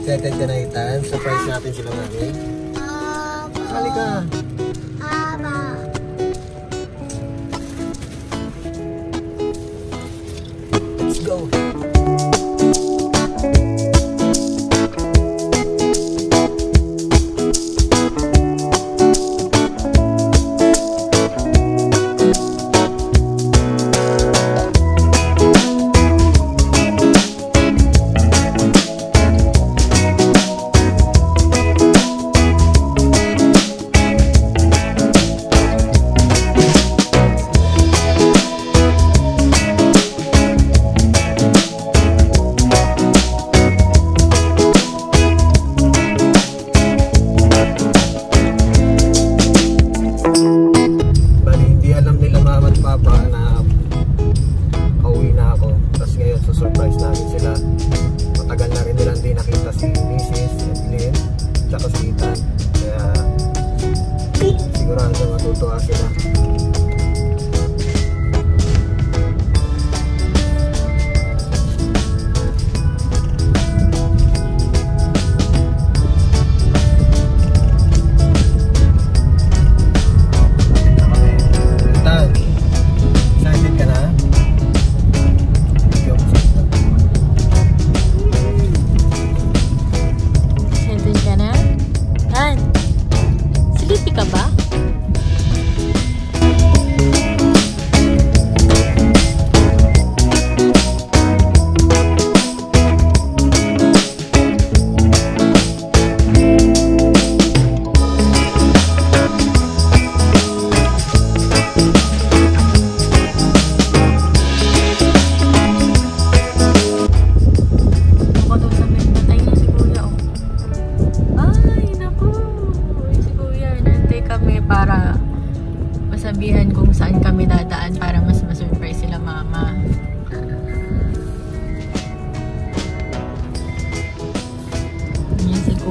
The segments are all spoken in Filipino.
Excited ka na Ethan? Surprise natin sila namin. Halika. Let's go. todas esas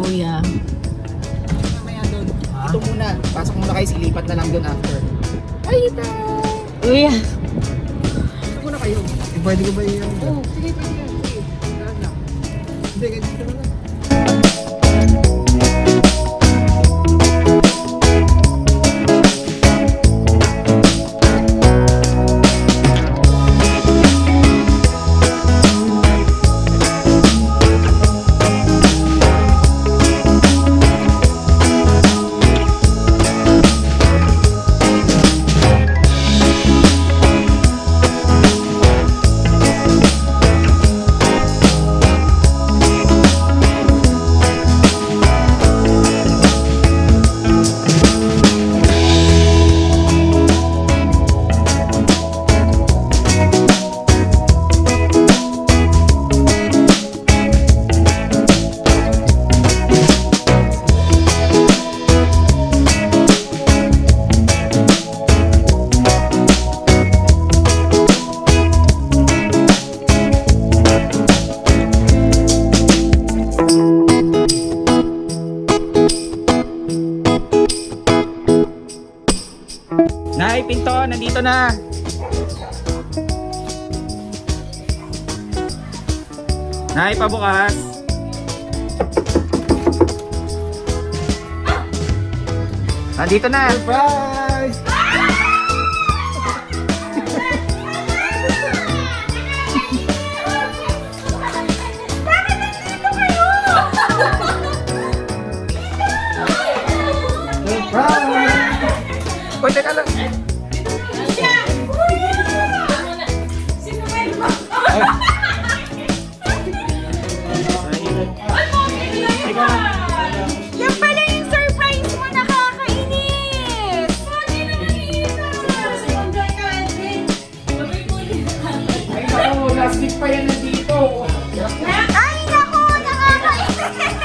Kuya. Mamaya doon. Ito muna. Pasok muna kayo. Silipat na lang doon after. Ay, ito! Kuya! Ito muna kayo. Pwede ko ba yung... Oo, sige, yan. Sige. Lahat lang. Hindi, ganito lang. Nandito na. Nay, pabukas. Nandito na. Surprise! Surprise! Uy, teka lang. Pa yan nandito. Ay, naku! Nakakainis!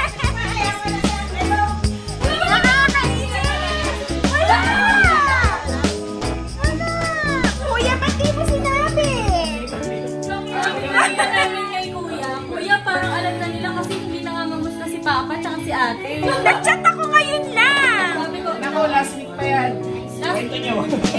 Papa tsaka si Ate. Nag-chat ako ngayon lang! Sabi ko, Naku, last week pa yan. last Kwento